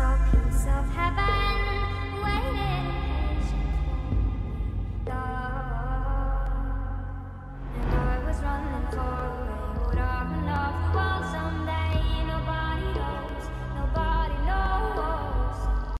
saw a.